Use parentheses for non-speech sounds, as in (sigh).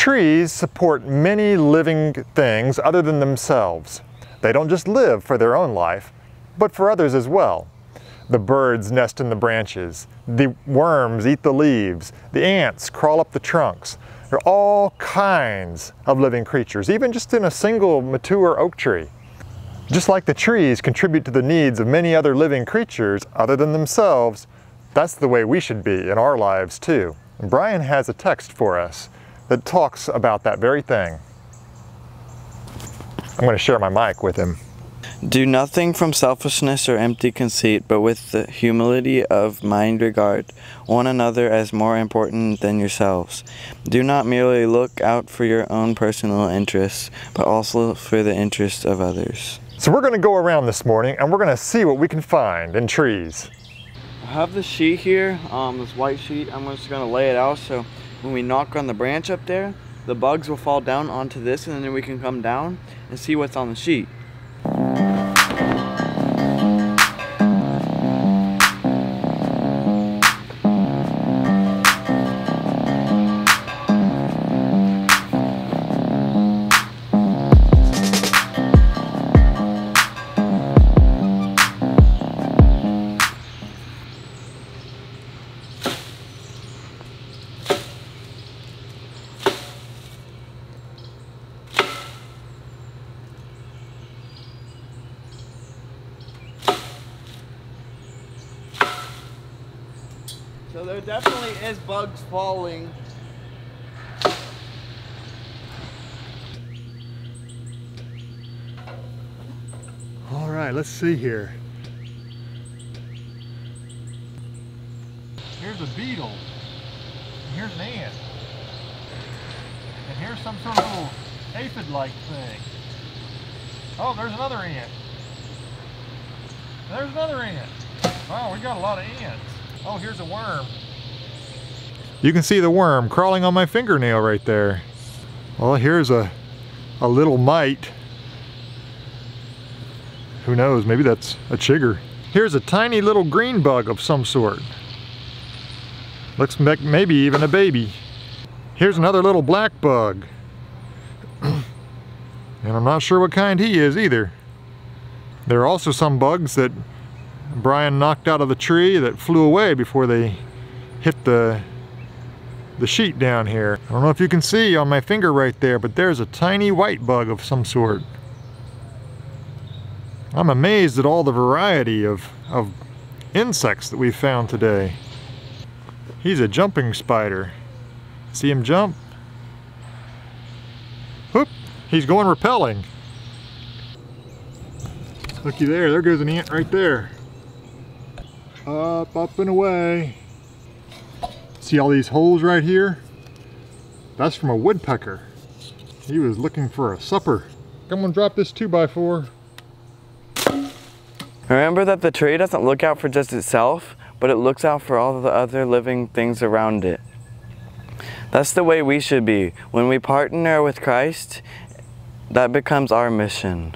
Trees support many living things other than themselves. They don't just live for their own life, but for others as well. The birds nest in the branches, the worms eat the leaves, the ants crawl up the trunks. There are all kinds of living creatures, even just in a single mature oak tree. Just like the trees contribute to the needs of many other living creatures other than themselves, that's the way we should be in our lives too. Brian has a text for us that talks about that very thing. I'm going to share my mic with him. Do nothing from selfishness or empty conceit, but with the humility of mind regard one another as more important than yourselves. Do not merely look out for your own personal interests, but also for the interests of others. So we're going to go around this morning and we're going to see what we can find in trees. I have the sheet here, um, this white sheet. I'm just to lay it out so when we knock on the branch up there, the bugs will fall down onto this and then we can come down and see what's on the sheet. So there definitely is bugs falling. All right, let's see here. Here's a beetle. And here's an ant. And here's some sort of little aphid-like thing. Oh, there's another ant. There's another ant. Wow, we got a lot of ants. Oh, here's a worm. You can see the worm crawling on my fingernail right there. Well, here's a, a little mite. Who knows, maybe that's a chigger. Here's a tiny little green bug of some sort. Looks like maybe even a baby. Here's another little black bug. (clears throat) and I'm not sure what kind he is either. There are also some bugs that Brian knocked out of the tree that flew away before they hit the the sheet down here. I don't know if you can see on my finger right there, but there's a tiny white bug of some sort. I'm amazed at all the variety of, of insects that we've found today. He's a jumping spider. See him jump? Whoop! He's going repelling. Looky there, there goes an ant right there. Up, up and away. See all these holes right here? That's from a woodpecker. He was looking for a supper. Come on, drop this 2x4. Remember that the tree doesn't look out for just itself, but it looks out for all the other living things around it. That's the way we should be. When we partner with Christ, that becomes our mission.